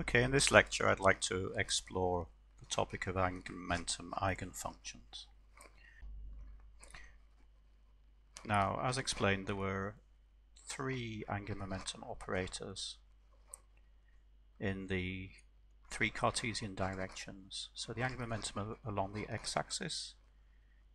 Okay, in this lecture I'd like to explore the topic of angular momentum eigenfunctions. Now, as explained, there were three angular momentum operators in the three Cartesian directions. So the angular momentum along the x-axis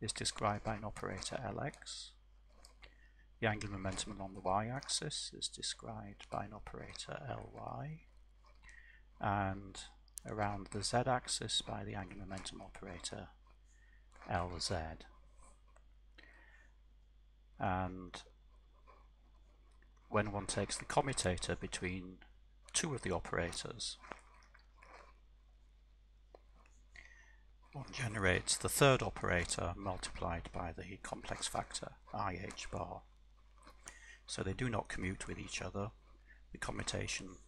is described by an operator Lx. The angular momentum along the y-axis is described by an operator Ly. And around the z-axis by the angular momentum operator Lz. And when one takes the commutator between two of the operators, one generates the third operator multiplied by the complex factor IH bar. So they do not commute with each other. The commutation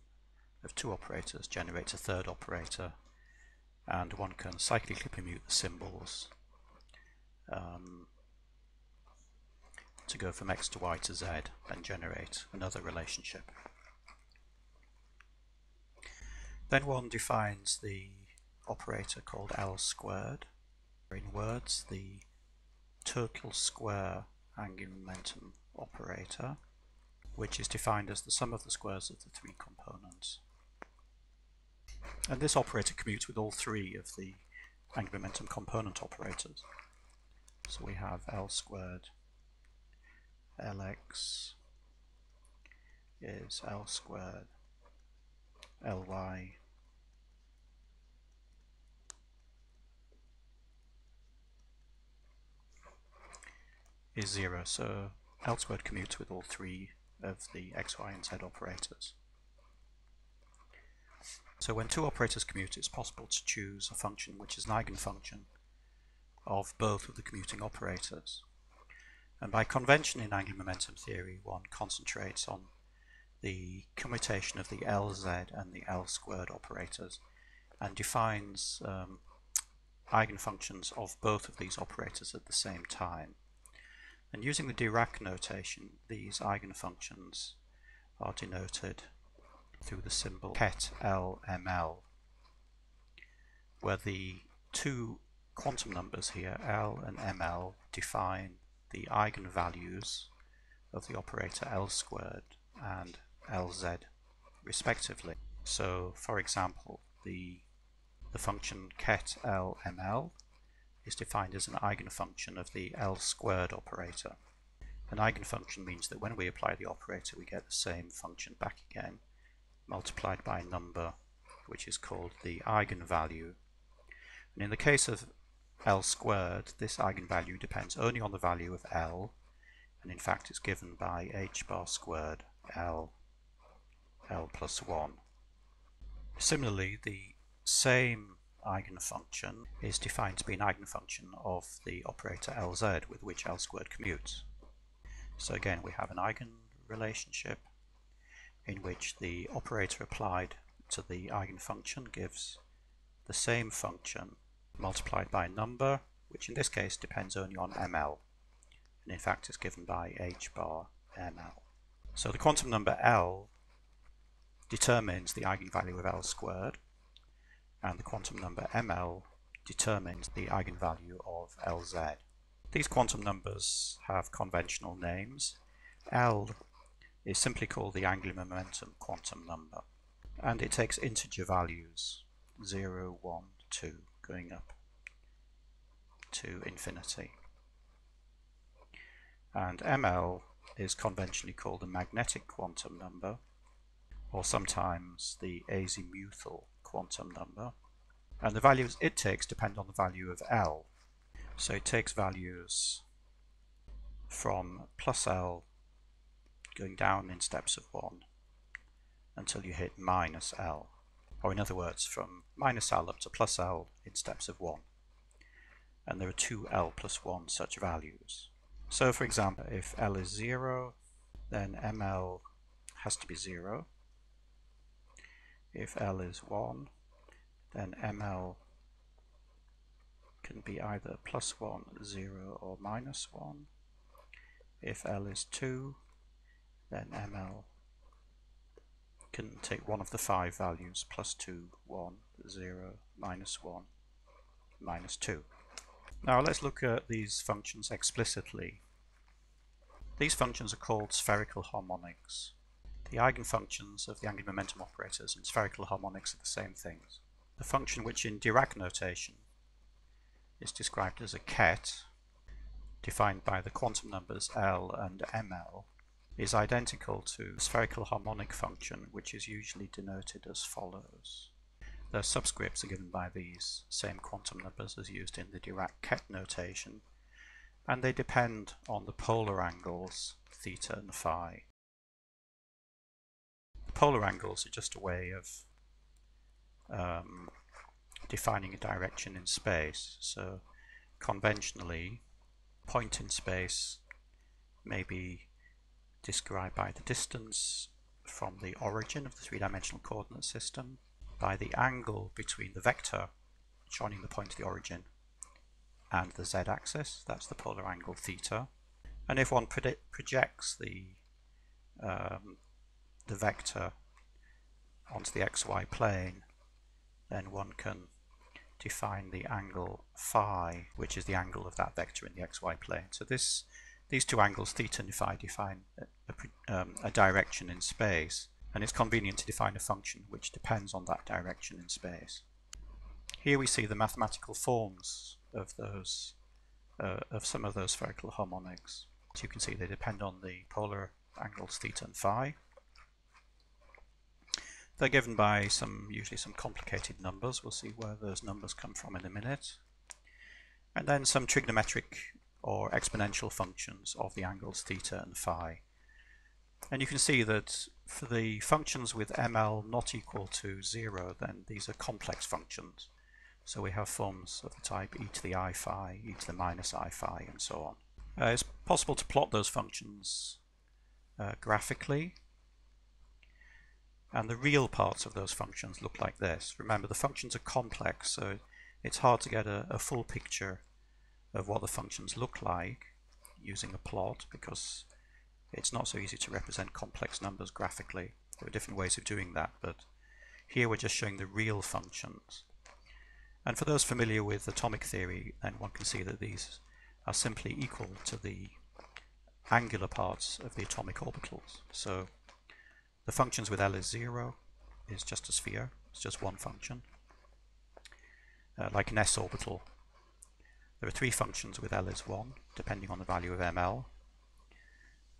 of two operators generates a third operator and one can cyclically permute the symbols um, to go from x to y to z and generate another relationship. Then one defines the operator called L squared. In words, the total square angular momentum operator, which is defined as the sum of the squares of the three components. And this operator commutes with all three of the angular momentum component operators. So we have L squared Lx is L squared Ly is 0, so L squared commutes with all three of the x, y and z operators. So when two operators commute, it's possible to choose a function which is an eigenfunction of both of the commuting operators. And by convention in angular momentum theory, one concentrates on the commutation of the Lz and the L squared operators and defines um, eigenfunctions of both of these operators at the same time. And using the Dirac notation, these eigenfunctions are denoted through the symbol ket LML, where the two quantum numbers here, L and ML, define the eigenvalues of the operator L squared and Lz respectively. So for example, the, the function ket LML is defined as an eigenfunction of the L squared operator. An eigenfunction means that when we apply the operator we get the same function back again multiplied by a number which is called the eigenvalue. And in the case of L squared this eigenvalue depends only on the value of L and in fact it's given by h bar squared L L plus 1. Similarly the same eigenfunction is defined to be an eigenfunction of the operator Lz with which L squared commutes. So again we have an eigen relationship in which the operator applied to the eigenfunction gives the same function multiplied by a number which in this case depends only on ml and in fact is given by h bar ml. So the quantum number L determines the eigenvalue of L squared and the quantum number ml determines the eigenvalue of Lz. These quantum numbers have conventional names. L is simply called the angular momentum quantum number and it takes integer values 0, 1, 2 going up to infinity. And ml is conventionally called the magnetic quantum number or sometimes the azimuthal quantum number. And the values it takes depend on the value of L. So it takes values from plus L going down in steps of 1 until you hit minus L. Or in other words, from minus L up to plus L in steps of 1. And there are two L plus 1 such values. So for example, if L is 0, then ML has to be 0. If L is 1, then ML can be either plus 1, 0 or minus 1. If L is 2, then ML can take one of the five values, plus 2, 1, 0, minus 1, minus 2. Now let's look at these functions explicitly. These functions are called spherical harmonics. The eigenfunctions of the angular momentum operators and spherical harmonics are the same things. The function which in Dirac notation is described as a ket, defined by the quantum numbers L and ML, is identical to the spherical harmonic function which is usually denoted as follows. The subscripts are given by these same quantum numbers as used in the Dirac-Ket notation and they depend on the polar angles theta and phi. The polar angles are just a way of um, defining a direction in space. So conventionally, point in space may be described by the distance from the origin of the three-dimensional coordinate system, by the angle between the vector joining the point of the origin and the z-axis, that's the polar angle theta. And if one projects the um, the vector onto the xy plane, then one can define the angle phi, which is the angle of that vector in the xy plane. So this these two angles, theta and phi, define a, um, a direction in space, and it's convenient to define a function which depends on that direction in space. Here we see the mathematical forms of those uh, of some of those spherical harmonics. As you can see, they depend on the polar angles theta and phi. They're given by some usually some complicated numbers. We'll see where those numbers come from in a minute. And then some trigonometric or exponential functions of the angles theta and phi. And you can see that for the functions with ML not equal to 0, then these are complex functions. So we have forms of the type e to the i phi, e to the minus i phi, and so on. Uh, it's possible to plot those functions uh, graphically. And the real parts of those functions look like this. Remember, the functions are complex, so it's hard to get a, a full picture of what the functions look like using a plot because it's not so easy to represent complex numbers graphically. There are different ways of doing that, but here we're just showing the real functions. And for those familiar with atomic theory, then one can see that these are simply equal to the angular parts of the atomic orbitals. So the functions with L is 0 is just a sphere, it's just one function. Uh, like an s orbital, there are three functions with L is 1, depending on the value of ML,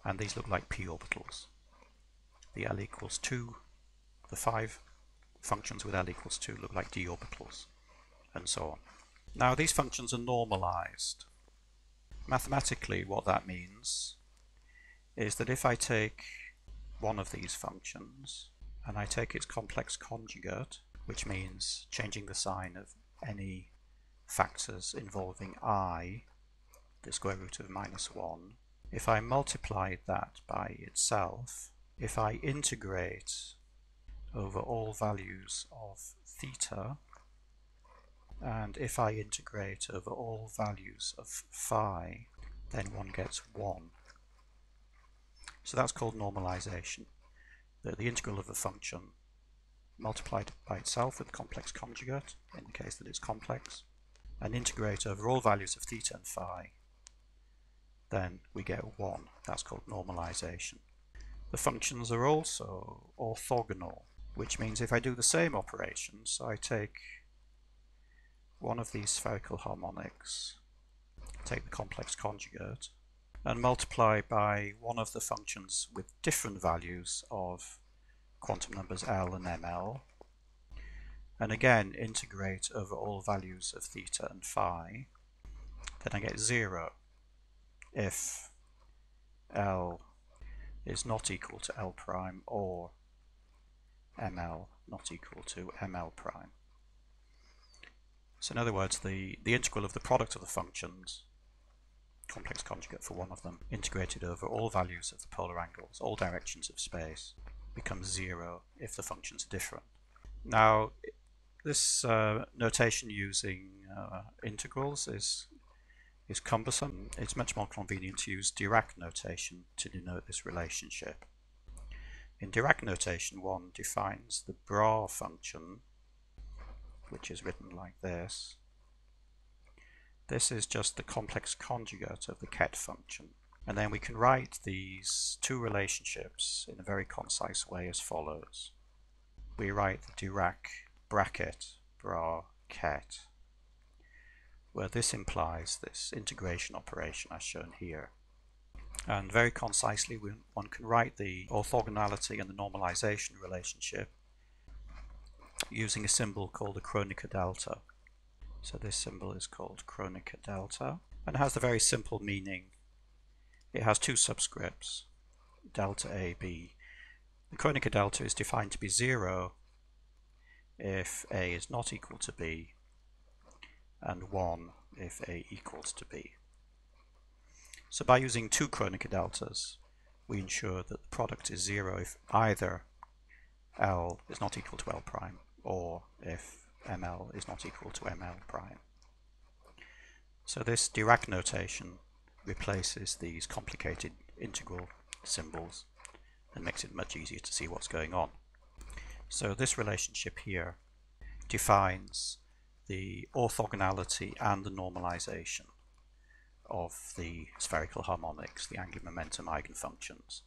and these look like p orbitals. The L equals 2, the five functions with L equals 2 look like d orbitals and so on. Now these functions are normalized. Mathematically what that means is that if I take one of these functions and I take its complex conjugate, which means changing the sign of any factors involving i, the square root of minus 1, if I multiply that by itself, if I integrate over all values of theta, and if I integrate over all values of phi, then one gets 1. So that's called normalization. The, the integral of a function multiplied by itself with complex conjugate, in the case that it's complex, and integrate over all values of theta and phi, then we get 1. That's called normalization. The functions are also orthogonal, which means if I do the same operations, so I take one of these spherical harmonics, take the complex conjugate, and multiply by one of the functions with different values of quantum numbers L and ML, and again integrate over all values of theta and phi, then I get 0 if L is not equal to L prime or ML not equal to ML prime. So in other words, the, the integral of the product of the functions, complex conjugate for one of them, integrated over all values of the polar angles, all directions of space, becomes zero if the functions are different. Now, this uh, notation using uh, integrals is is cumbersome. It's much more convenient to use Dirac notation to denote this relationship. In Dirac notation, one defines the bra function, which is written like this. This is just the complex conjugate of the ket function. And then we can write these two relationships in a very concise way as follows. We write the Dirac bracket bra ket, where this implies this integration operation as shown here. And very concisely, one can write the orthogonality and the normalization relationship using a symbol called the Kronecker delta. So this symbol is called Kronecker delta and has the very simple meaning. It has two subscripts, delta A, B. The Kronecker delta is defined to be zero if A is not equal to B and 1 if A equals to B. So by using two Kronecker deltas, we ensure that the product is zero if either L is not equal to L prime or if ML is not equal to ML prime. So this Dirac notation replaces these complicated integral symbols and makes it much easier to see what's going on. So this relationship here defines the orthogonality and the normalization of the spherical harmonics, the angular momentum eigenfunctions.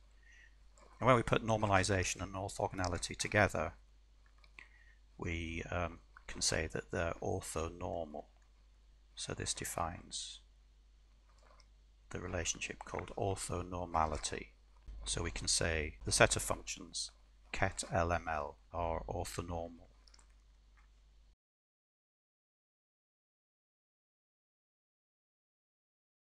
And when we put normalization and orthogonality together, we um, can say that they're orthonormal. So this defines the relationship called orthonormality. So we can say the set of functions ket LML are orthonormal